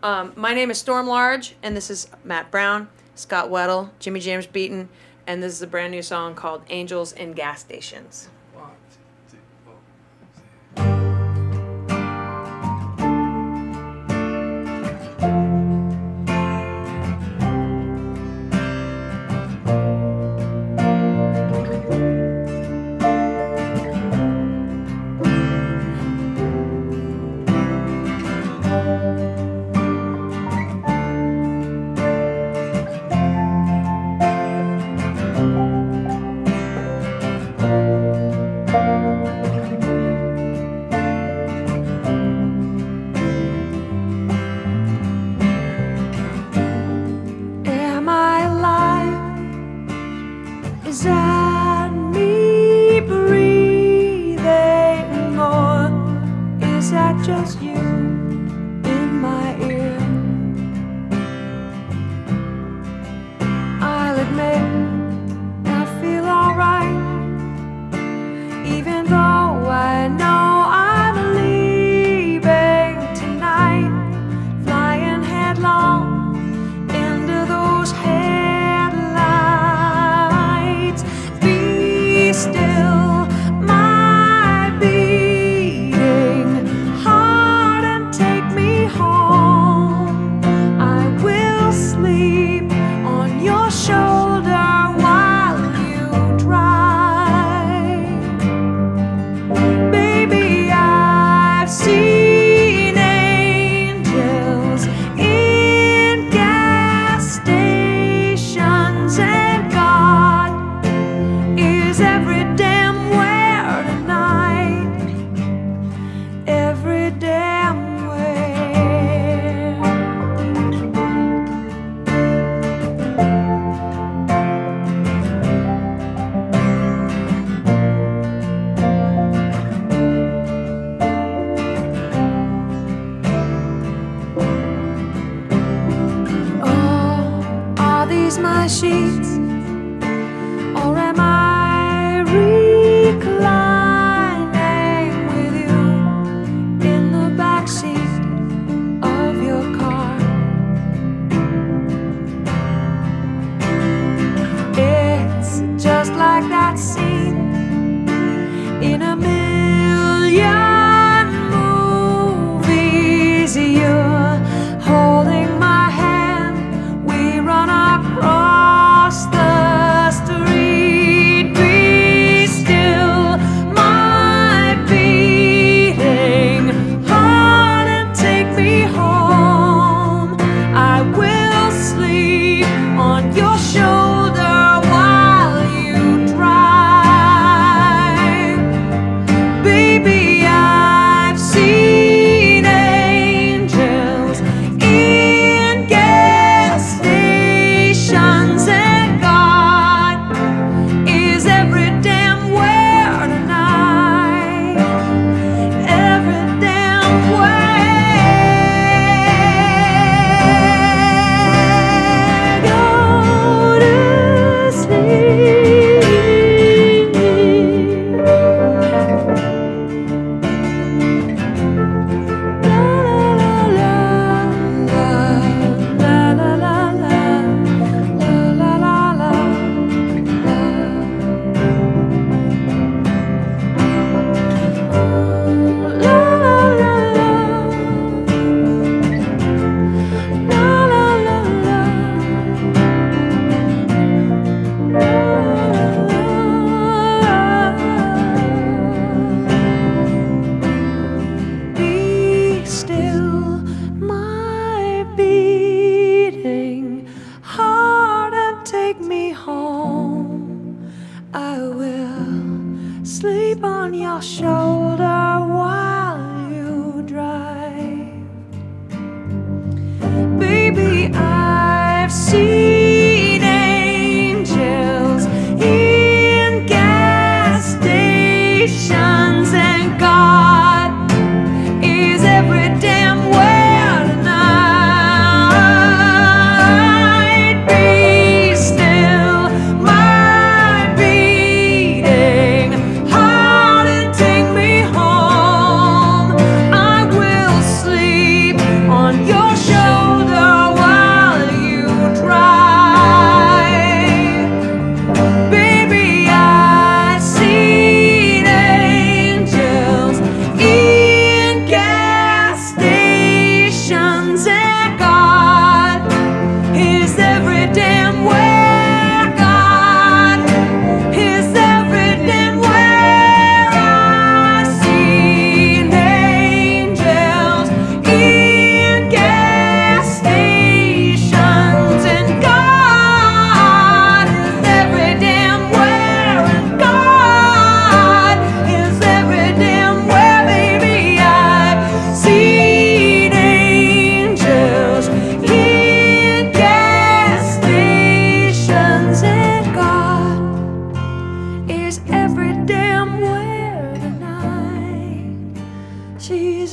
Um, my name is Storm Large, and this is Matt Brown, Scott Weddle, Jimmy James Beaton, and this is a brand new song called Angels in Gas Stations. not just you. these my sheets? shoulder while you drive. Baby, I've seen.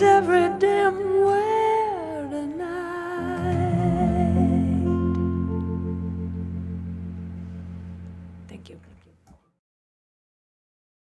every damn way.